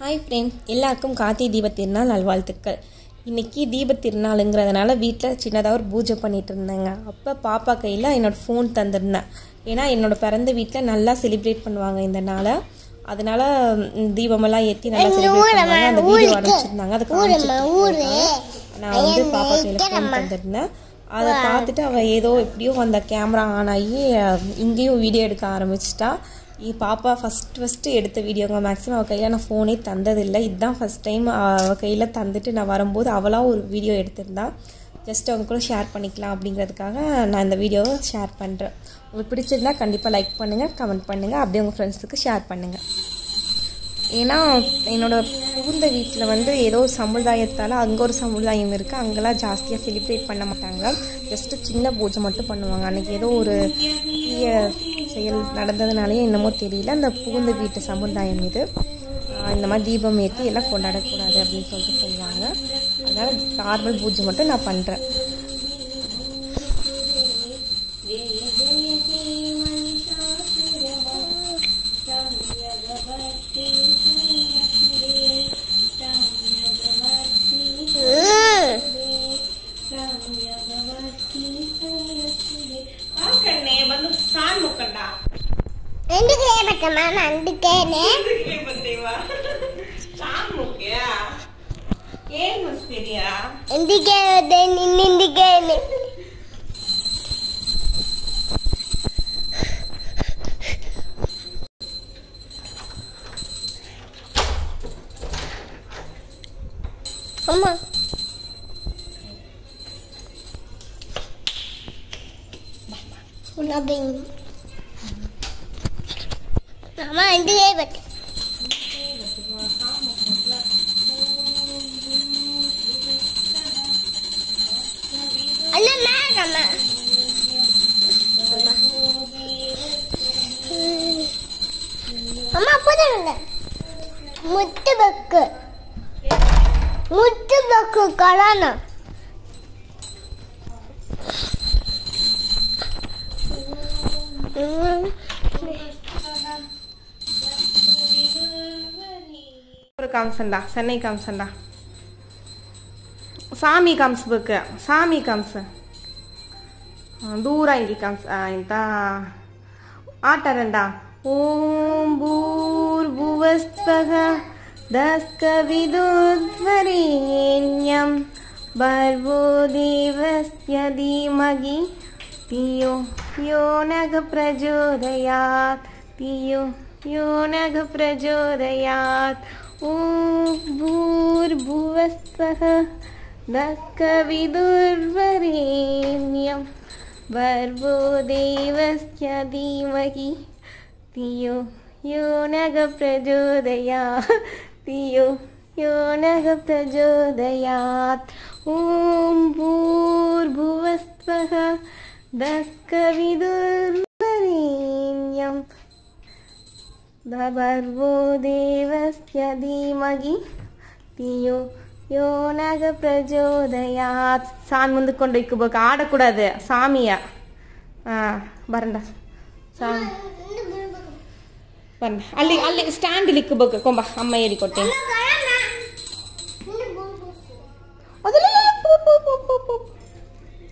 Hi friend எல்லாருக்கும் கார்த்திகை தீபத் திருநாள் நல்வாழ்த்துக்கள். இன்றைக்கி தீபத் திருநாளுங்கிறதுனால வீட்டில் சின்னதாக ஒரு பூஜை பண்ணிட்டு இருந்தேங்க. அப்போ பாப்பா கையில் என்னோடய ஃபோன் தந்திருந்தேன். ஏன்னா என்னோடய பிறந்த வீட்டில் நல்லா செலிப்ரேட் பண்ணுவாங்க இந்த நாளை. அதனால தீபமெல்லாம் ஏற்றி நல்லா செலிப்ரேட் பண்ணுவாங்க. அந்த வீடியோ அனுப்பிச்சிருந்தாங்க அதை காமிச்சிட்டு நான் வந்து பாப்பா கையில் ஃபோன் தந்திருந்தேன். அதை பார்த்துட்டு அவள் ஏதோ எப்படியோ அந்த கேமரா ஆன் ஆகி இங்கேயும் வீடியோ எடுக்க ஆரம்பிச்சிட்டா. பாப்பா ஃபஸ்ட் ஃபஸ்ட்டு எடுத்த வீடியோங்க மேக்ஸிமம் அவள் கையில் நான் ஃபோனே தந்ததில்லை. இதுதான் ஃபஸ்ட் டைம் அவள் கையில் தந்துட்டு நான் வரும்போது அவளாக ஒரு வீடியோ எடுத்திருந்தா. ஜஸ்ட் அவங்க கூட ஷேர் பண்ணிக்கலாம் அப்படிங்கிறதுக்காக நான் இந்த வீடியோவை ஷேர் பண்ணுறேன் உங்களுக்கு பிடிச்சிருந்தா கண்டிப்பாக லைக் பண்ணுங்கள் கமெண்ட் பண்ணுங்கள் அப்படியே உங்கள் ஃப்ரெண்ட்ஸுக்கு ஷேர் பண்ணுங்கள் ஏன்னா என்னோட புகுந்த வீட்டில் வந்து ஏதோ ஒரு சமுதாயத்தால் அங்கே ஒரு சமுதாயம் இருக்குது அங்கெல்லாம் ஜாஸ்தியாக செலிப்ரேட் பண்ண மாட்டாங்க. ஜஸ்ட்டு சின்ன பூஜை மட்டும் பண்ணுவாங்க. அன்றைக்கி ஏதோ ஒரு செயல் நடந்ததுனாலே என்னமோ தெரியல. அந்த புகுந்த வீட்டு சமுதாயம் இது. இந்த மாதிரி தீபம் ஏற்றி எல்லாம் கொண்டாடக்கூடாது அப்படின்னு சொல்லிட்டு சொல்லுவாங்க. அதனால் நார்மல் பூஜை மட்டும் நான் பண்ணுறேன் ఎందుకు చేయబట్టమా అందుకేనే ఎందుకే నిన్న ఎందుకే அம்மா உன்னா అమ్మా ఉన్నది అమ్మ ఎందుకు చేయబట్టే அண்ணா மேக் அண்ணா அம்மா போதுங்க முத்து பக்கு முத்து பக்கு கலானா ஒரு காமிச்சண்டா சென்னை காமிச்சண்டா சாமி காமிச்சு புக்கு சாமி காமிச்சு தூரம் இங்கே காமிச்சு இந்த. ஆட்டரண்டா. ஓம் பூர் புவஸ்பக தஸ்கவிதுத்வரேண்யம் பர்வோ தேவஸ்ய தீமகி தியோ யோ நக பிரஜோதயாத் தியோ यो नः ॐ भूर्भुवस्वः दस्कविदुर्वरेण्यं भर्गो देवस्य धीमहि। धियो यो नग प्रचोदयात्। धियो यो नग प्रचोदयात्। ॐ भूर्भुवस्वः दस्कविदुर्वरेण्यं भर्गो देवस्य धीमहि धियो யோ நக பிரஜோதயாத் சாமி ಮುಂದಕ್ಕೆ ಕೊಂಡು ಇಕ್ಕಬೇಕು ಆಡಕೂಡದು ಸಾಮಿಯ ಆ ಬರಂಡ ಸಾಮಿ ಬರಂಡ ಅಲ್ಲಿ ಅಲ್ಲಿ ಸ್ಟ್ಯಾಂಡ್ ಇಕ್ಕಬೇಕು ಕೊಂಬ ಅಮ್ಮ ಹೇಳಿಕೊಟ್ಟೆ ಅದೆಲ್ಲ ಪು, ಪು, ಪು, ಪು, ಪು.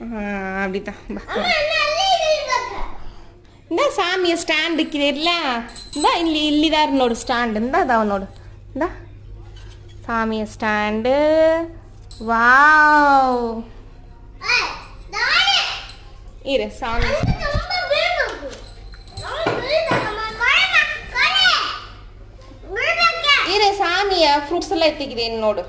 ஆ, அப்படிதான் பா. இந்த சாமிய ஸ்டாண்ட் ಇಕ್ಕಿರಲ್ಲ ಇಂದ ಇಲ್ಲಿ ಇಲ್ಲಿದಾರ ನೋಡು ಸ್ಟ್ಯಾಂಡಿಂದ ಅದಾವ ನೋಡು ಇಂದ ಸ್ವಾಮಿಯ ಸ್ಟ್ಯಾಂಡ್ ವಾವ್ ಇರ ಸ್ವಾಮಿ ಇರ ಸ್ವಾಮಿಯ ಫ್ರೂಟ್ಸ್ ಎಲ್ಲ ಎತ್ತಿಗಿದೆ ನೋಡು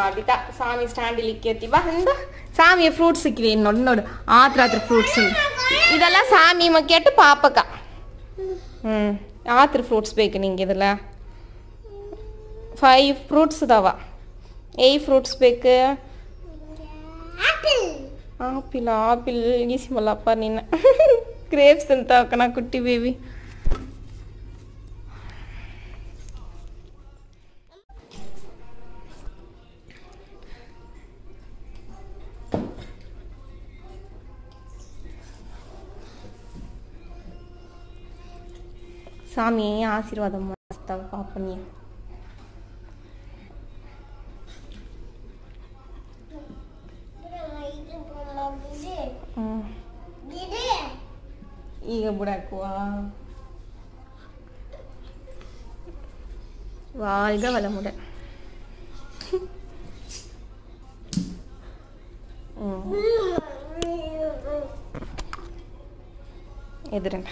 ಅದಿತ ಸ್ವಾಮಿ ಸ್ಟ್ಯಾಂಡ್ ಇಕ್ಕಿರ್ತೀವ ಹಿಂದ ಸ್ವಾಮಿಯ ಫ್ರೂಟ್ಸ್ ಸಿಕ್ಕಿದೆ ಇನ್ನು ನೋಡಿ ನೋಡು ಆತ್ರ ಆತ್ರ ಫ್ರೂಟ್ಸ್ ಇದೆಲ್ಲ ಸ್ವಾಮಿ ಮಕ್ಕೆಟ್ಟು ಪಾಪಕ ಹ್ಞೂ ಆತ್ರ ಫ್ರೂಟ್ಸ್ ಬೇಕು ನಿಂಗೆ ಇದೆಲ್ಲ ಫೈವ್ ಫ್ರೂಟ್ಸ್ ಇದಾವ ಏಯ್ ಫ್ರೂಟ್ಸ್ ಬೇಕು ಆಪಿಲ್ ಆಪಿಲ್ ಈಸಿ ಮಲ್ಲಪ್ಪ ನೀನು ಗ್ರೇಪ್ಸ್ ಅಂತ ನಾ ಕುಟ್ಟಿ ಬೇಬಿ ಸ್ವಾಮಿಯೇ ಆಶೀರ್ವಾದ ಮಾಡಿಸ್ತಾವ ಪಾಪನಿಯ ಹ್ಞೂ ಈಗ ಬಿಡಾಕುವ வாழ்க வளமுடன் ம் எதிரங்க